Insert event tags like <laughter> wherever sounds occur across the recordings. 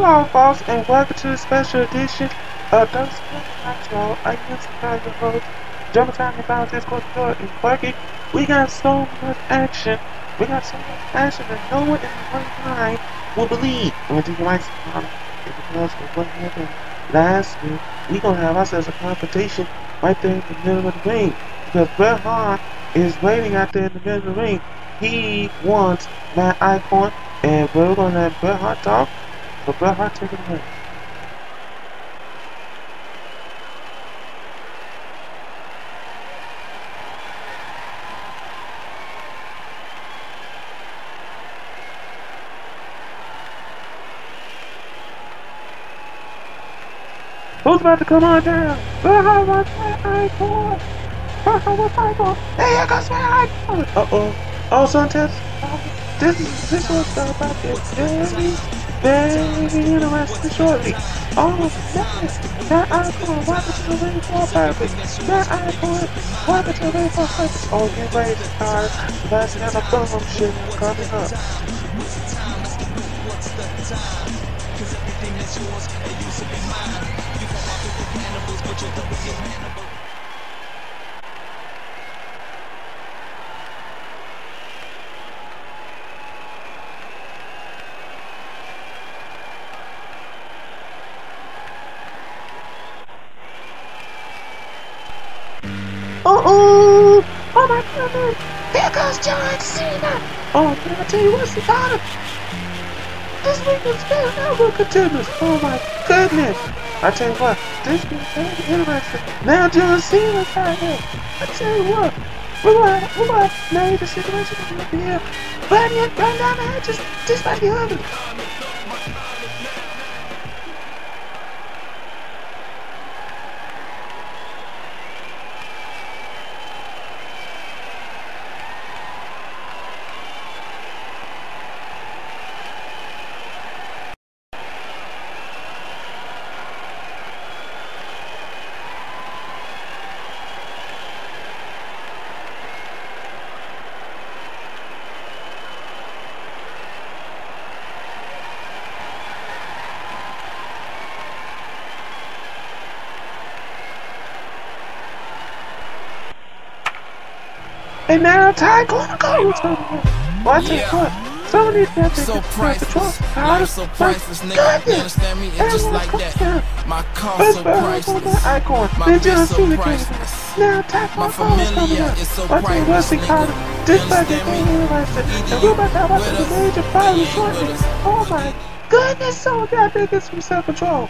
Hello, folks, and welcome to the special edition of Those Nitro. I am your host, Jump Time and Bounce this quarter and Quirky. We got so much action. We got so much action that no one in the mind will believe. Gonna take your mic because of what happened last week. We gonna have ourselves a confrontation right there in the middle of the ring. Because Bret Hart is waiting out there in the middle of the ring. He wants Matt Eichorn, and we're gonna let Bret Hart talk. So Bret Hart it away. Who's about to come on down? Bret Hart wants Matt Eichorn. Bret Hart wants Icon. Hey, here goes Matt Eichorn. Uh-oh. Oh, Sanchez. This is this was about to get very, very interesting shortly. Oh, yes. That icon, welcome to the ring for purpose. That icon, welcome to the ring for purpose. Oh, get ready to start. That's another boom shit coming up. Uh-oh! Oh Oh my goodness! Here goes John Cena! Oh, I tell you what's the matter? This week is very number contenders! Oh my goodness! I tell you what, this is very interesting. Now John Cena's out here. I tell you what, we're gonna, we're gonna the situation over here. But yet, right the head, just, just like the others. And now Ty gonna go to Watch it, what? Some of these guys So priceless, life so priceless, nigga. You understand me? It's just like that. My car so of all, I'm gonna priceless. icon. My Then so priceless. Now Ty My gonna go coming up. so Watch it, priceless, Wesley nigga. Carter. You This budget understand ain't me? interested. And we're about to have with a us, major problem you shortly. with us. Oh my goodness, so think it's some self-control.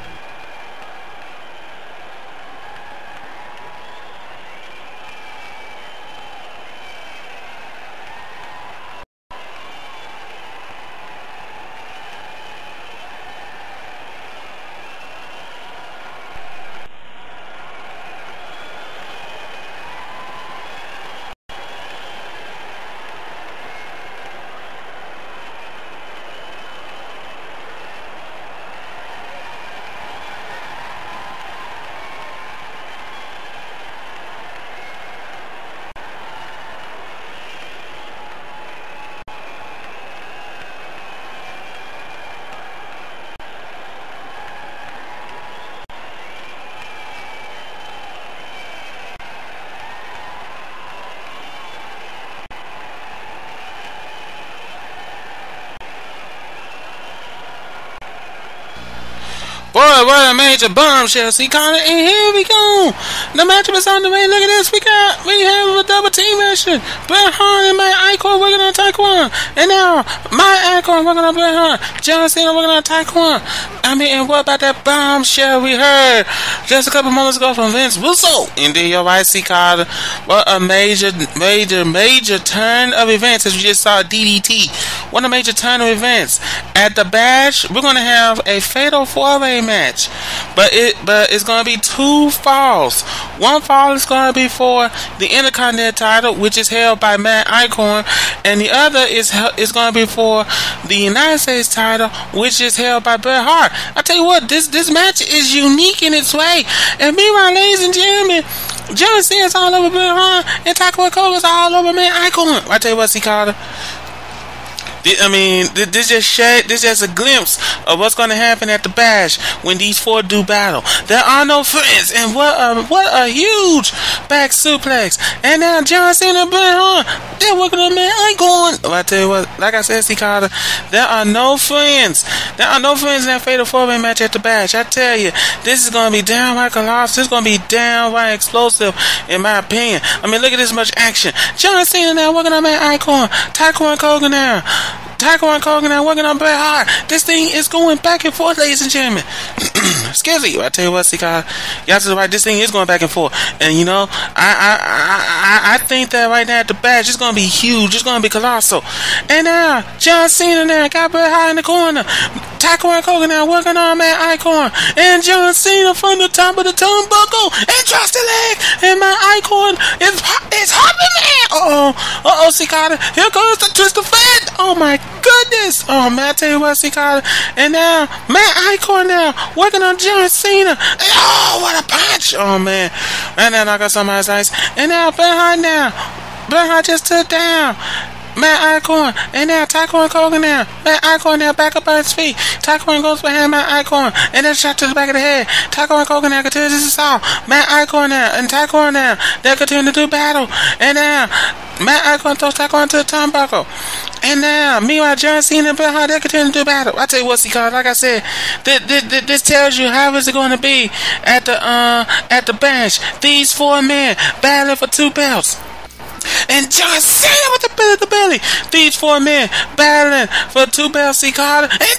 Boy, what a major bombshell, see Connor, and here we go. The matchup is on the way. Look at this. We got we have a double team action. Bret Hart and my Icon working on Taekwon. And now my Icon working on Bret Hart. John Cena working on Taekwon. I mean, and what about that bombshell we heard just a couple moments ago from Vince Russo? Indeed, you're right, see Carter. What a major, major, major turn of events as we just saw DDT. What a major turn of events. At the bash, we're gonna have a fatal four-way match, but it but it's gonna be two falls. One fall is gonna be for the Intercontinental title, which is held by Matt Eichorn, and the other is is gonna be for the United States title, which is held by Bret Hart. I tell you what, this this match is unique in its way, and meanwhile, ladies and gentlemen. John Cena's all over Bret Hart, and Taco Cole's all over Matt Eichorn. I tell you what, C. Carter. I mean, this just shed, this just a glimpse of what's going to happen at the bash when these four do battle. There are no friends, and what a what a huge back suplex. And now John Cena, Hart, they're working on man. I ain't going. I tell you what, like I said, C Carter, there are no friends. There are no friends in that fatal four way match at the bash. I tell you, this is going to be downright colossal. This is going to be downright explosive, in my opinion. I mean, look at this much action. John Cena now working on man icon. Taekwondo Kogan now. Taekwondo Kogan now working on Bret Hart. This thing is going back and forth, ladies and gentlemen. <clears throat> Excuse me. I tell you what, Sika, y'all to right. This thing is going back and forth, and you know, I I I I, think that right now at the bash, it's going to be huge. It's going to be colossal. And now John Cena now got Hart in the corner. Taekwondo Kogan now working on man icon, and John Cena from the top of the turnbuckle and drops the leg, and my icon is is hopping man. Uh oh, uh oh, Cicada. Here goes the twist of fate. Oh my goodness. Oh man, I tell you what, Cicada. And now Matt Eichorn now working on John Cena. Oh, what a punch. Oh man. And then I got somebody's ice. And now behind now. Hart just took down. Matt Eichorn, and now Taekwondo Kogan now. Matt Eichorn now back up on his feet. Taekwondo goes behind Matt Eichorn, and then shot to the back of the head. Taekwondo Kogan now continues this is all. Matt Eichorn now, and Taekwondo now, they continue to do battle. And now, Matt Eichorn throws Taekwondo to the turnbuckle. And now, meanwhile, John Cena and Bret Hart, they continue to do battle. I tell you what's what, because like I said, this, this, this tells you how is it going to be at the uh at the bench. These four men battling for two belts. And John Cena with the belly the belly. These four men battling for two belts, C. Carter. And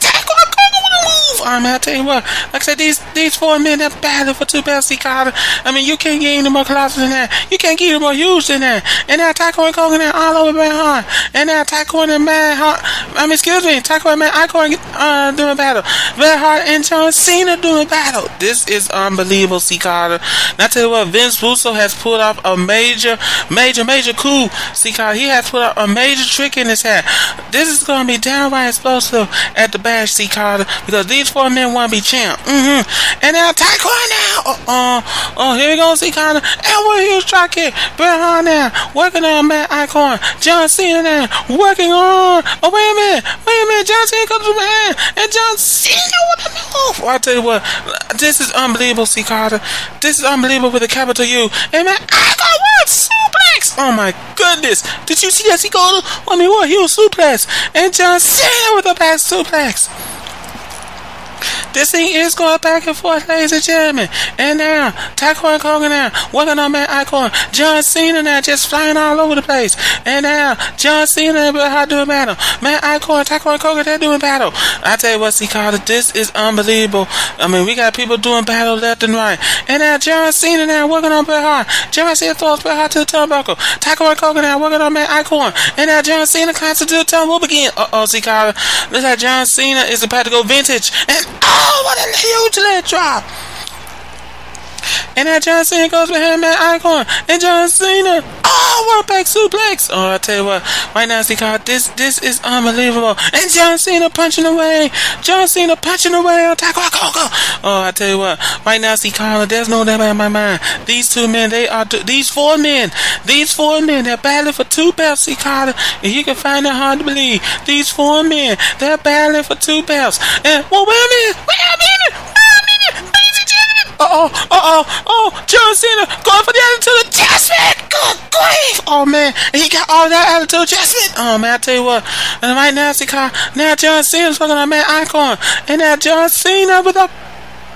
move. I tell you what, like I said, these these four men that battling for two C. Carter. I mean, you can't get any more colossal than that. You can't get any more huge than that. And now Taco and Kogan and all over Bret Hart. And now Taco and Man Hart. I mean, excuse me, Taco and Man Icon uh, doing battle. Bret Hart and John Cena doing battle. This is unbelievable, C. Carter. Now, I tell you what, Vince Russo has pulled off a major, major, major coup. C. Carter, he has put a major trick in his hat. This is going to be downright explosive at the bash, C. Carter, because these four men want to be champ. Mm-hmm. And now Taekwondo now. Uh, uh, oh, here we go, see Carter. And we're here, here. Bret Hart now, working on Matt Eichorn. John Cena now, working on. Oh, wait a minute. Wait a minute. John Cena comes from hand. And John Cena with the move. Well, I tell you what, this is unbelievable, see Carter. This is unbelievable with a capital U. And Matt Eichorn, what? Suplex. Oh, my goodness. Did you see that, C. Carter? I mean, what? He was suplex. And John Cena with a back suplex. This thing is going back and forth, ladies and gentlemen. And now, Taekwondo Kogan now, working on Matt Eichorn. John Cena now just flying all over the place. And now, John Cena and Bret Hart doing battle. Man, Icon, Taekwondo Kogan, they're doing battle. I tell you what, C. Carter, this is unbelievable. I mean, we got people doing battle left and right. And now, John Cena now working on Bret Hart. John Cena throws Bret Hart to the turnbuckle. Taekwondo Kogan now working on Matt Eichorn. And now, John Cena climbs to the turnbuckle again. Uh-oh, C. Carter. Looks like John Cena is about to go vintage. And Oh, what a huge leg drop! And that John Cena goes behind Matt Eichorn. And John Cena, oh, a back suplex. Oh, I tell you what, right now, see, God, this, this is unbelievable. And John Cena punching away. John Cena punching away on Taco Coco. Oh, I tell you what, right now, see, Carla, there's no doubt in my mind. These two men, they are, these four men, these four men, they're battling for two belts, see, Carla. And you can find it hard to believe. These four men, they're battling for two belts. And, well, wait a minute, wait a minute. Uh-oh, uh-oh, oh, John Cena going for the attitude adjustment. Good grief. Oh, man, he got all that attitude adjustment. Oh, man, I tell you what. And right now, see, now John Cena's fucking on man icon. And now John Cena with a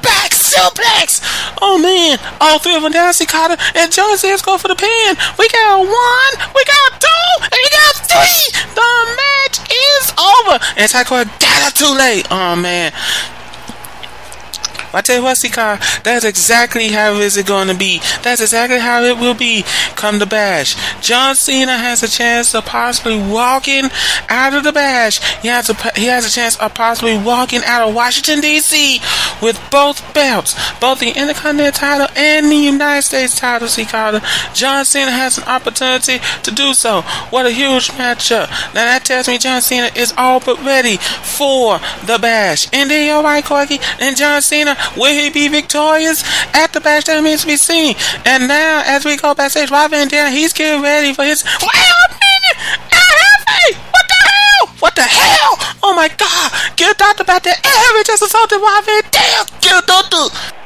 back suplex. Oh, man, all three of them down, see, Carter. And John Cena's going for the pin. We got one, we got two, and we got three. The match is over. And Taekwondo got it too late. Oh, man. I tell you what, Sikar, that's exactly how is it going to be. That's exactly how it will be come the bash. John Cena has a chance of possibly walking out of the bash. He has a he has a chance of possibly walking out of Washington D.C. with both belts, both the Intercontinental title and the United States title. Sikar, John Cena has an opportunity to do so. What a huge matchup! Now that tells me John Cena is all but ready for the bash. And then you're right, Corky, and John Cena Will he be victorious at the that remains to be seen? And now, as we go backstage, Rob Van Dam, he's getting ready for his. Wait a minute! What the hell? What the hell? Oh my god! Get a doctor back there! Every just assaulted! Damn! Get a doctor!